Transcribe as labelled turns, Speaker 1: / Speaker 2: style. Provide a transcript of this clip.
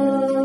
Speaker 1: love.